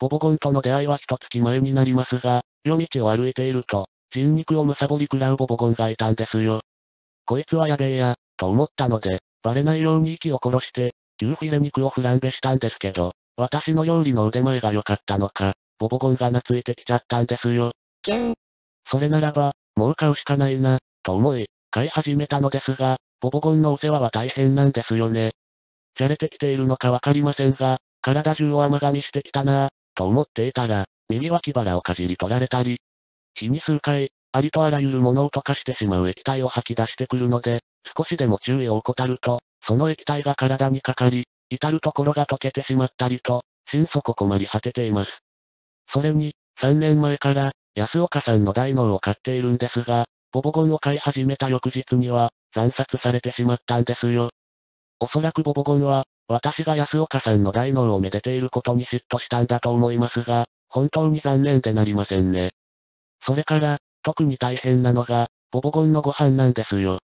ボボゴンとの出会いは一月前になりますが、夜道を歩いていると、人肉をむさぼり食らうボボゴンがいたんですよ。こいつはやべえや、と思ったので、バレないように息を殺して、牛フィレ肉をフランベしたんですけど、私の料理の腕前が良かったのか、ボボゴンが懐いてきちゃったんですよ。キュン。それならば、もう買うしかないな、と思い、買い始めたのですが、ボボゴンのお世話は大変なんですよね。じゃれてきているのかわかりませんが、体中を甘噛みしてきたなぁ、と思っていたら、右脇腹をかじり取られたり、日に数回、ありとあらゆるものを溶かしてしまう液体を吐き出してくるので、少しでも注意を怠ると、その液体が体にかかり、至るところが溶けてしまったりと、心底困り果てています。それに、3年前から、安岡さんの大脳を飼っているんですが、ボボゴンを飼い始めた翌日には、惨殺されてしまったんですよ。おそらくボボゴンは、私が安岡さんの大脳をめでていることに嫉妬したんだと思いますが、本当に残念でなりませんね。それから、特に大変なのが、ボボゴンのご飯なんですよ。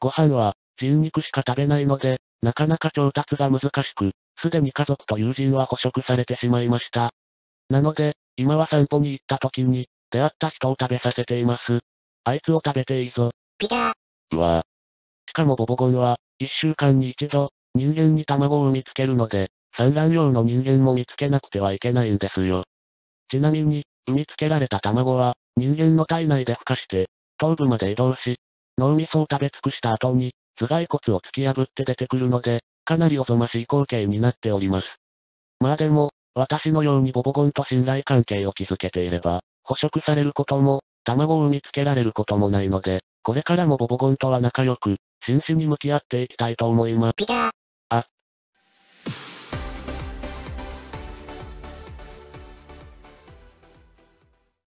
ご飯は、人肉しか食べないので、なかなか調達が難しく、すでに家族と友人は捕食されてしまいました。なので、今は散歩に行った時に、出会った人を食べさせています。あいつを食べていいぞ。ピター。うわしかもボボゴンは、一週間に一度、人間に卵を産みつけるので、産卵用の人間も見つけなくてはいけないんですよ。ちなみに、産みつけられた卵は、人間の体内で孵化して、頭部まで移動し、脳みそを食べ尽くした後に、頭蓋骨を突き破って出てくるので、かなりおぞましい光景になっております。まあでも、私のようにボボゴンと信頼関係を築けていれば、捕食されることも、卵を産みつけられることもないので、これからもボボゴンとは仲良く、真摯に向き合っていきたいと思います。ピタ